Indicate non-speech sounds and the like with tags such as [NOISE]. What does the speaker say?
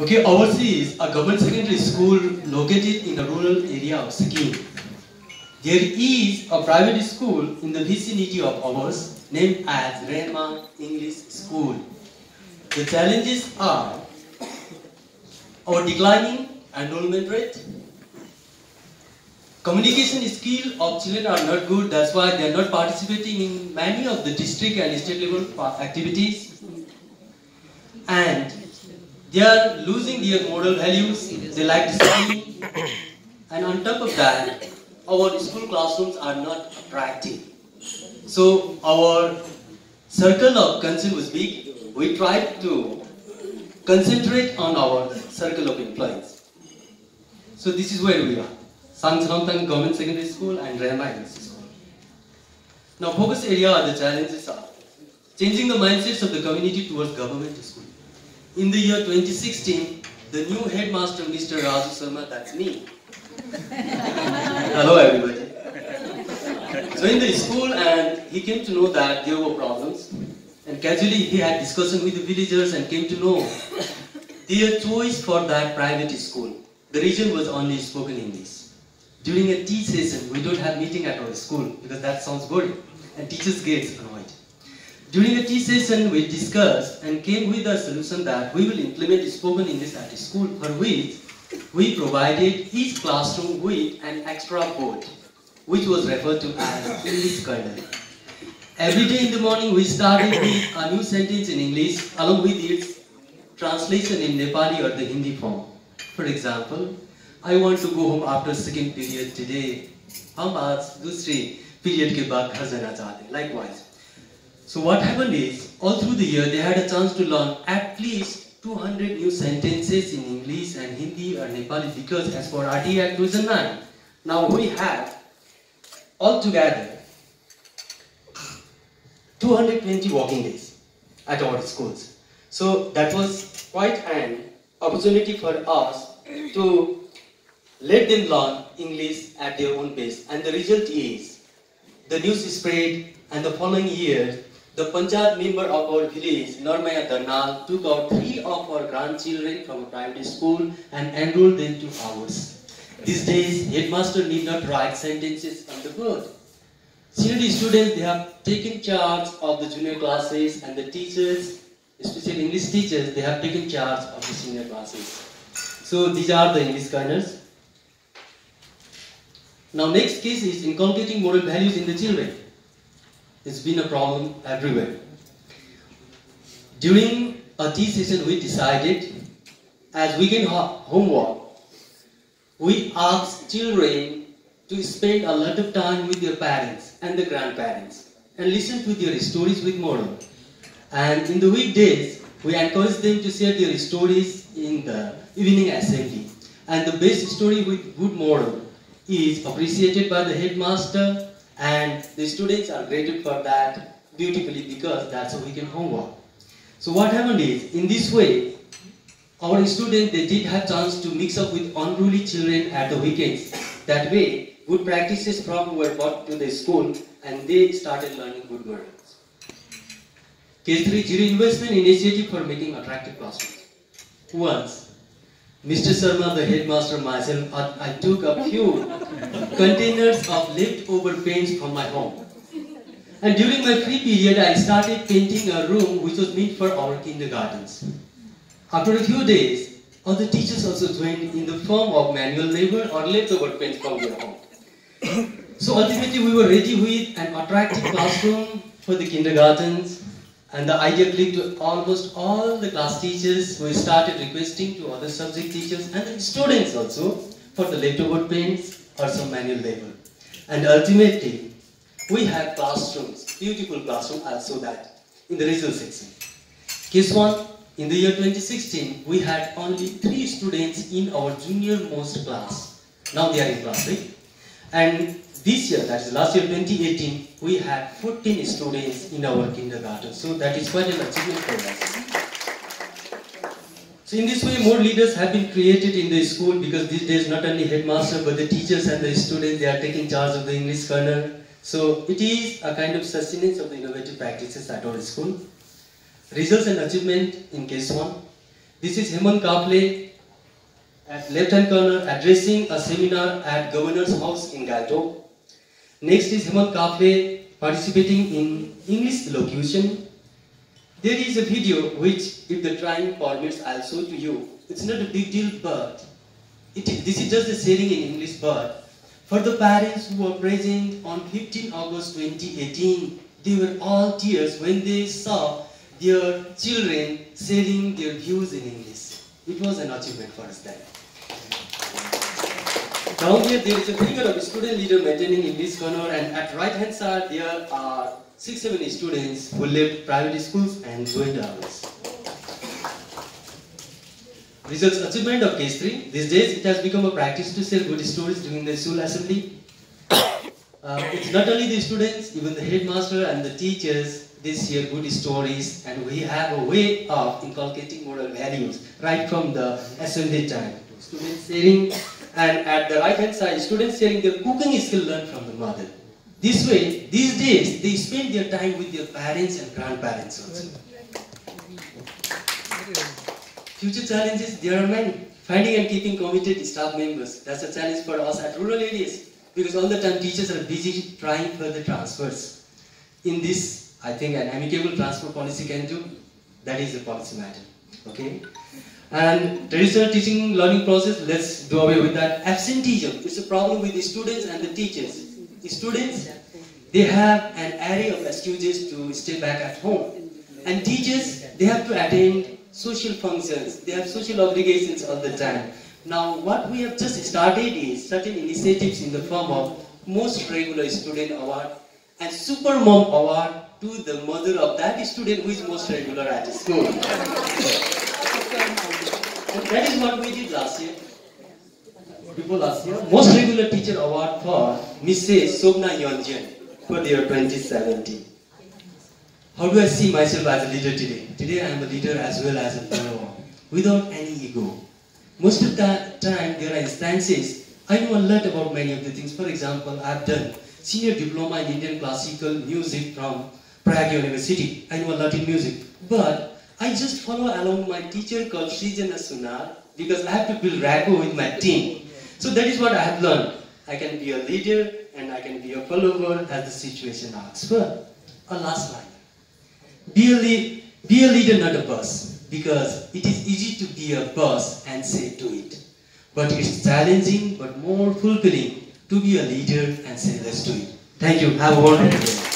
Okay, overseas, a government secondary school located in a rural area of Sikkim. There is a private school in the vicinity of ours named as Rema English School. The challenges are our declining enrollment rate, communication skill of children are not good, that's why they are not participating in many of the district and state level activities, and they are losing their moral values, they like discipline, and on top of that, our school classrooms are not attractive. So our circle of concern was big. We tried to concentrate on our circle of influence. So this is where we are. Sangsanamtang Government Secondary School and English School. Now focus area are the challenges are changing the mindsets of the community towards government school. In the year 2016, the new headmaster, Mr. Raju Sharma, that's me. Hello everybody. So in the school and he came to know that there were problems and casually he had discussion with the villagers and came to know their choice for that private school. The region was only spoken English. During a tea session, we don't have meeting at our school because that sounds boring and teachers get annoyed. During the tea session, we discussed and came with a solution that we will implement spoken English at school for which we provided each classroom with an extra board, which was referred to as English corner. Every day in the morning, we started with a new sentence in English along with its translation in Nepali or the Hindi form. For example, I want to go home after second period today. Hum aaj dusri period ke baad ghar jana chahte. Likewise so what happened is, all through the year, they had a chance to learn at least 200 new sentences in English and Hindi or Nepali because as for RTE Act 2009, now we have altogether 220 working days at our schools. So that was quite an opportunity for us to let them learn English at their own pace. And the result is, the news spread and the following year, the Panchayat member of our village, Normaya Darnal, took out three of our grandchildren from a private school and enrolled them to ours. These days, headmaster need not write sentences on the board. Senior students, they have taken charge of the junior classes and the teachers, especially English teachers, they have taken charge of the senior classes. So these are the English learners. Now next case is inculcating moral values in the children. It's been a problem everywhere. During a tea session, we decided, as weekend homework, we asked children to spend a lot of time with their parents and the grandparents and listen to their stories with moral. And in the weekdays, we encourage them to share their stories in the evening assembly. And the best story with good moral is appreciated by the headmaster and the students are graded for that beautifully because that's a weekend homework. So what happened is, in this way, our students, they did have chance to mix up with unruly children at the weekends. That way, good practices from were brought to the school and they started learning good morals. Case 3, Zero Investment Initiative for Making Attractive Classrooms. Once, Mr. Sharma, the headmaster, myself, I, I took a few containers of leftover paints from my home. And during my free period, I started painting a room which was meant for our kindergartens. After a few days, other teachers also joined in the form of manual labor or leftover paints from their home. So ultimately, we were ready with an attractive classroom for the kindergartens, and the idea clicked to almost all the class teachers who started requesting to other subject teachers and students also for the leftover paints or some manual labor. And ultimately, we had classrooms, beautiful classroom also that in the result section. Case 1, in the year 2016, we had only three students in our junior most class. Now they are in class 3. And this year, that is last year 2018, we had 14 students in our kindergarten. So that is quite an achievement for us. So in this way, more leaders have been created in the school because these days not only headmaster but the teachers and the students, they are taking charge of the English corner. So it is a kind of sustenance of the innovative practices at our school. Results and achievement in case 1. This is Hemant Kaple at left hand corner addressing a seminar at Governor's House in Galto. Next is Hemant Kaple participating in English elocution. There is a video which, if the time permits, I'll show to you. It's not a big deal, but it, this is just a sharing in English, but for the parents who were present on 15 August 2018, they were all tears when they saw their children sharing their views in English. It was an achievement for us then. Down here there is a figure of a student leader maintaining in this corner and at right hand side there are 6-7 students who left private schools and joined ours. Results achievement of case 3. These days it has become a practice to share good stories during the school assembly. [COUGHS] Uh, it's not only the students, even the headmaster and the teachers, they share good stories and we have a way of inculcating moral values right from the assembly time. Students sharing and at the right hand side, students sharing their cooking skill learned from the mother. This way, these days, they spend their time with their parents and grandparents also. Future challenges, there are many. Finding and keeping committed staff members, that's a challenge for us at rural areas because all the time teachers are busy trying for the transfers. In this, I think an amicable transfer policy can do, that is the policy matter, okay? And traditional teaching learning process, let's do away with that. Absenteeism, it's a problem with the students and the teachers. The students, they have an array of excuses to stay back at home. And teachers, they have to attend social functions, they have social obligations all the time. Now, what we have just started is certain initiatives in the form of Most Regular Student Award and Super Mom Award to the mother of that student who is most regular at school. That is what we did last year. Before last year, Most Regular Teacher Award for Mrs. Sobna Yonjan for the year 2017. How do I see myself as a leader today? Today I am a leader as well as a follower, without any ego. Most of the time there are instances, I know a lot about many of the things. For example, I've done senior diploma in Indian classical music from Prayag University. I know a lot in music. But I just follow along my teacher called Srijana Sunar because I have to build rapport with my team. So that is what I have learned. I can be a leader and I can be a follower as the situation asks for. A last line. Be a, be a leader, not a boss, because it is easy to be a boss and say do it. But it's challenging but more fulfilling to be a leader and say let's do it. Thank you. Have a wonderful day.